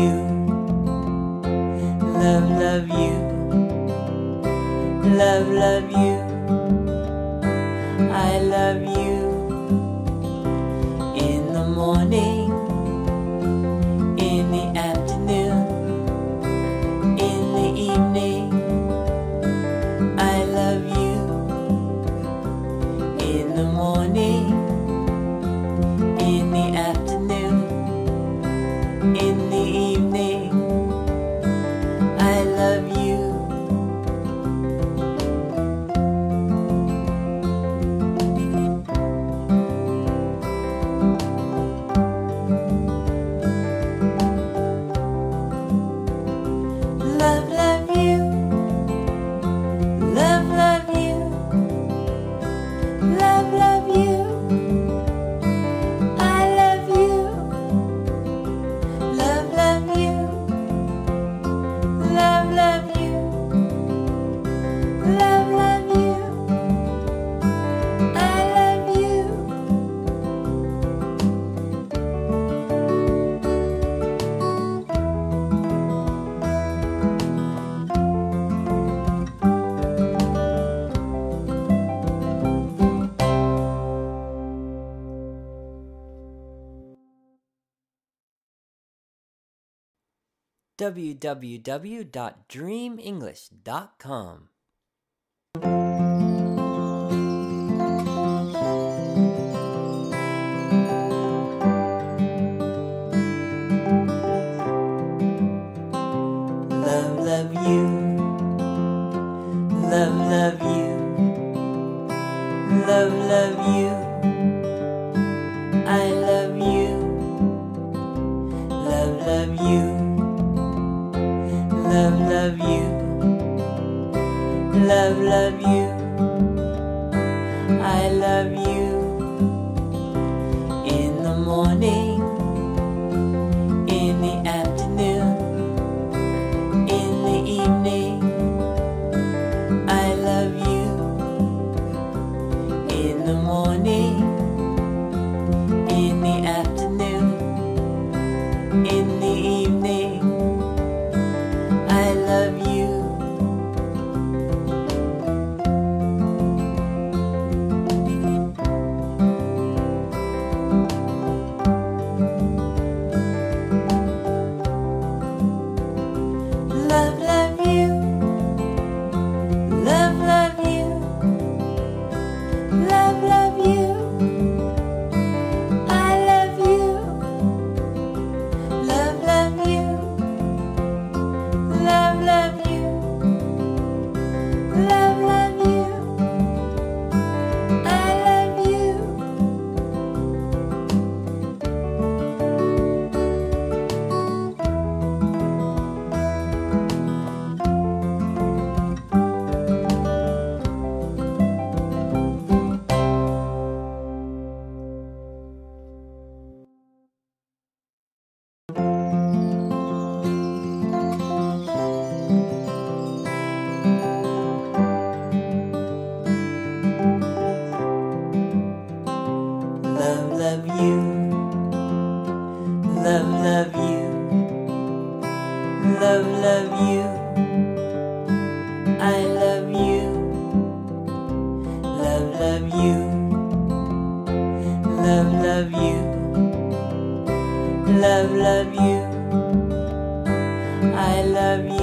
you, love, love you, love, love you. www.dreamenglish.com. love, love you. I love you. you, love, love you, love, love you. I love you.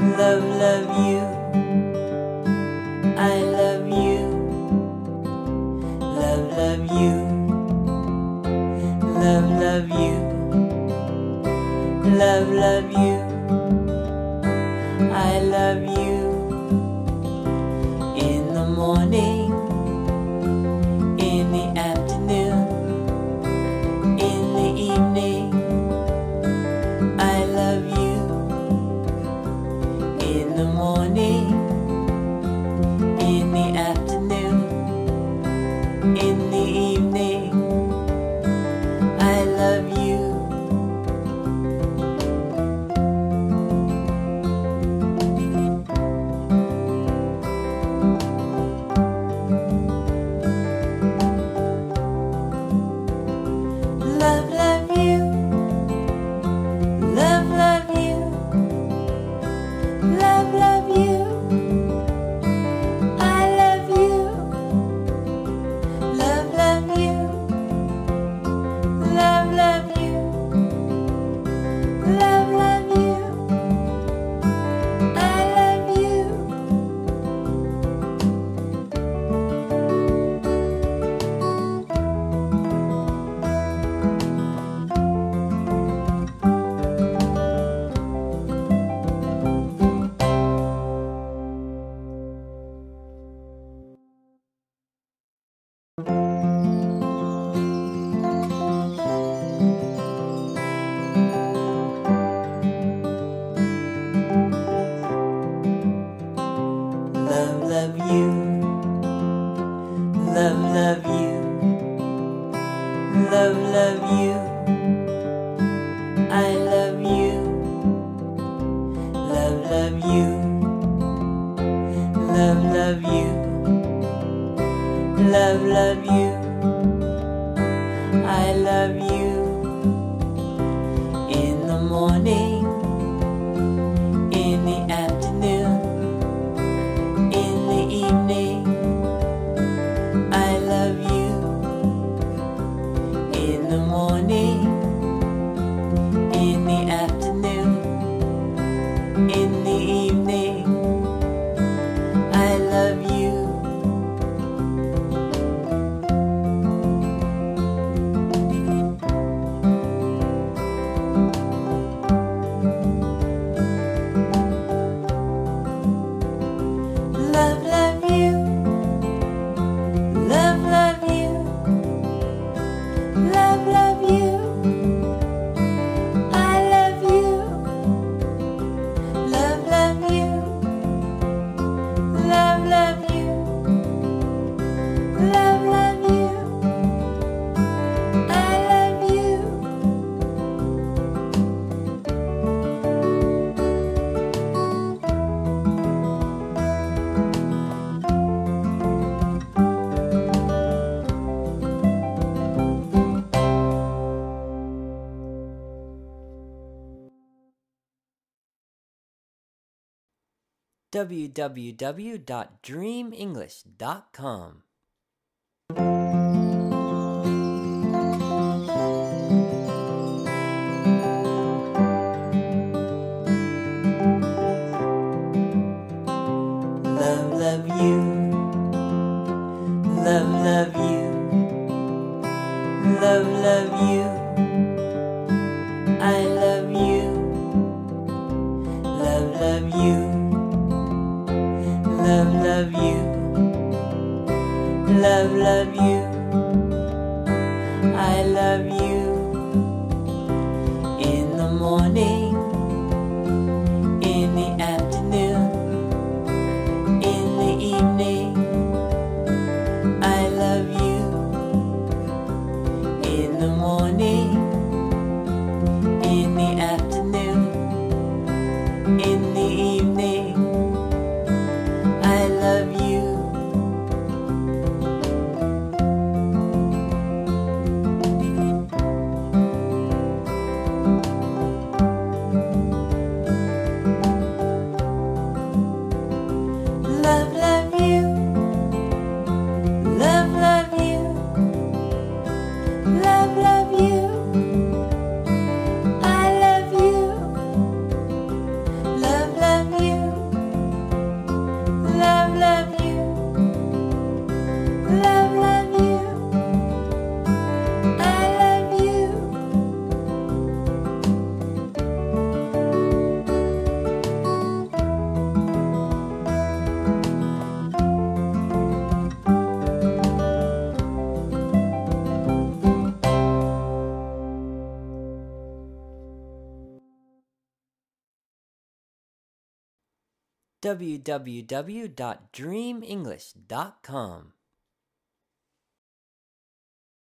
love, love you. I love you. Love, love you. Love, love you. Love, love you. I love you. you, love, love you, love, love you. I love you, love, love you, love, love you, love, love you. I love you. www.dreamenglish.com. Love, love you. Love, love you. Love, love you. love you, love, love you. www.dreamenglish.com.